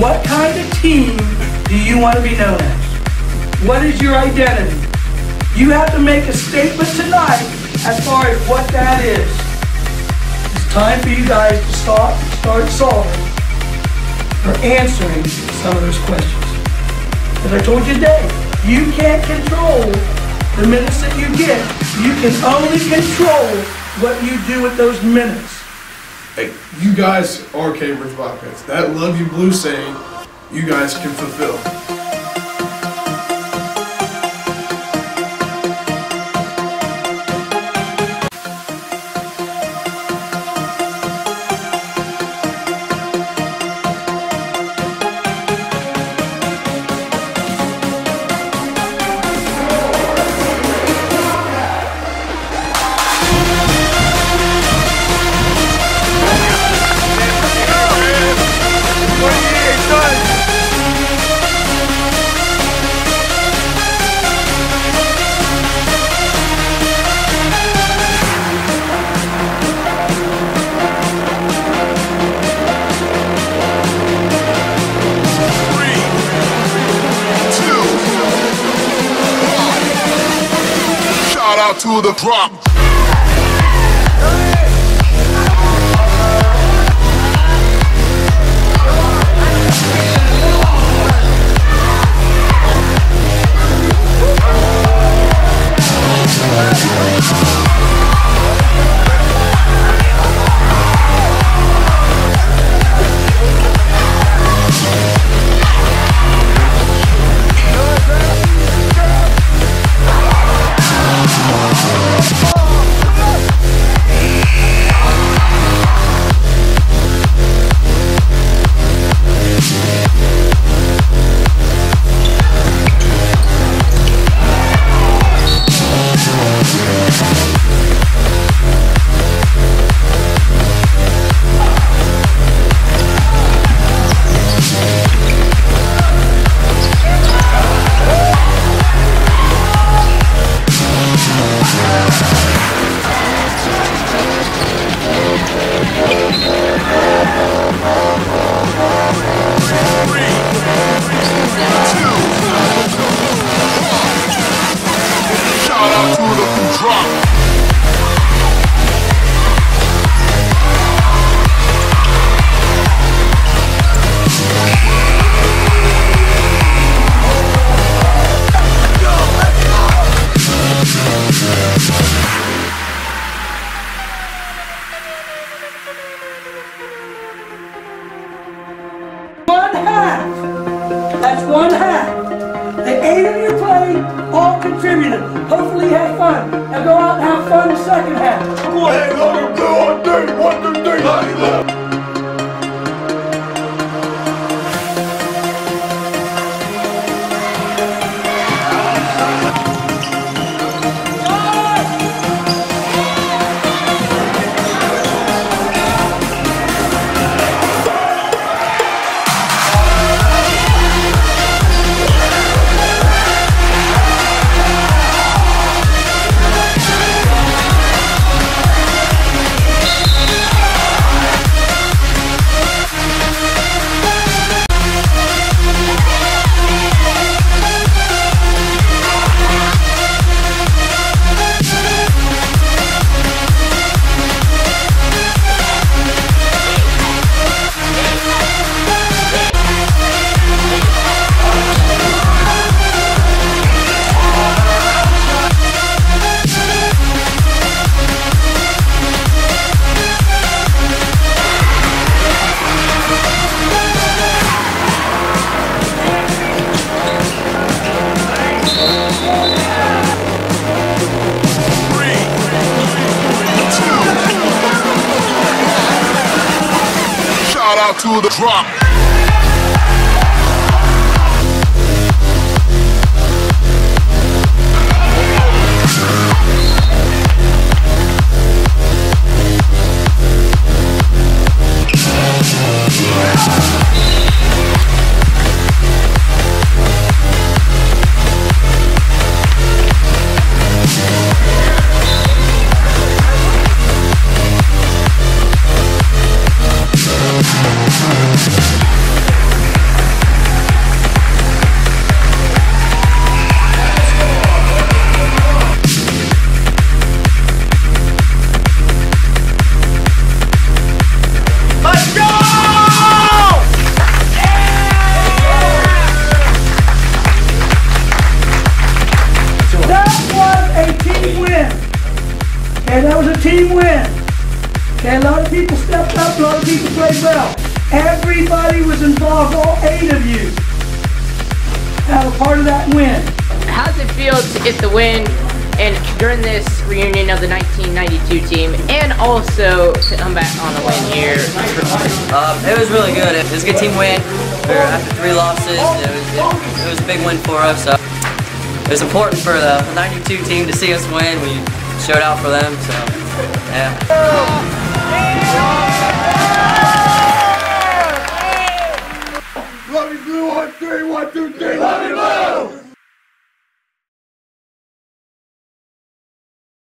What kind of team do you want to be known as? What is your identity? You have to make a statement tonight as far as what that is. It's time for you guys to start, start solving or answering some of those questions. As I told you today, you can't control the minutes that you get. You can only control what you do with those minutes. Hey, you guys are Cambridge Bobcats. That love you blue saying, you guys can fulfill. Out to the drop. One half. That's one half. Contributed. Hopefully you had fun. Now go out and have fun the second half. Go ahead, let him do one thing, one, two, three, let him Three, Shout out to the drop. team win. Okay, a lot of people stepped up, a lot of people played well. Everybody was involved, all eight of you. Had a part of that win. How does it feel to get the win and during this reunion of the 1992 team and also to come back on the win here? Um, it was really good. It was a good team win. After three losses, it was, it, it was a big win for us. So it was important for the 92 team to see us win. We showed out for them. So. Yeah. Love you, blue. One, three, one, two, three. Love you, blue.